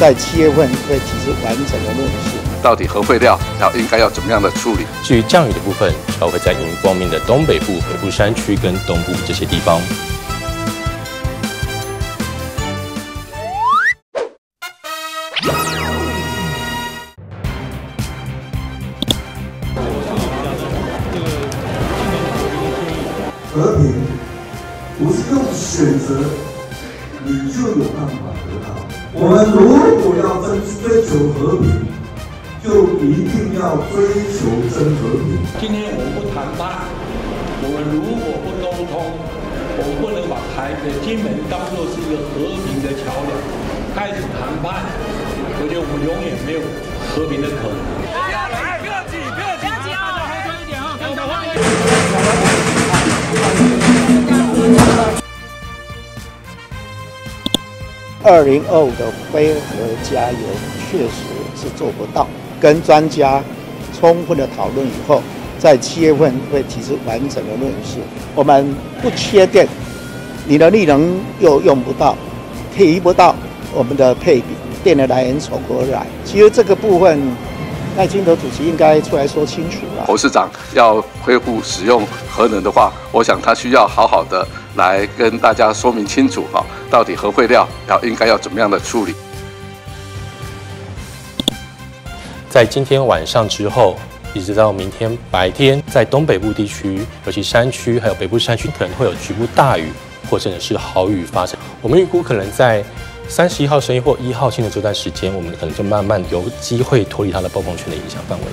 在七月份会提出完整的论述。到底核废料要应该要怎么样的处理？至于降雨的部分，主要会在荧光面的东北部、北部山区跟东部这些地方。和平不是用选择，你就有办法得到。我们如果要追追求和平，就一定要追求真和平。今天我们不谈判，我们如果不沟通，我们不能把台北、金门当作是一个和平的桥梁，开始谈判，我觉得我们永远没有和平的可能。二零二五的飞核加油确实是做不到。跟专家充分的讨论以后，在七月份会提出完整的论述。我们不缺电，你的力能又用不到，提不到我们的配比，电的来源从何而来？其实这个部分，赖清德主席应该出来说清楚了。侯市长要恢复使用核能的话，我想他需要好好的来跟大家说明清楚哈，到底核废料要应该要怎么样的处理。在今天晚上之后，一直到明天白天，在东北部地区，尤其山区还有北部山区，可能会有局部大雨或者是豪雨发生。我们预估可能在三十一号生意或一号线的这段时间，我们可能就慢慢有机会脱离它的暴风圈的影响范围。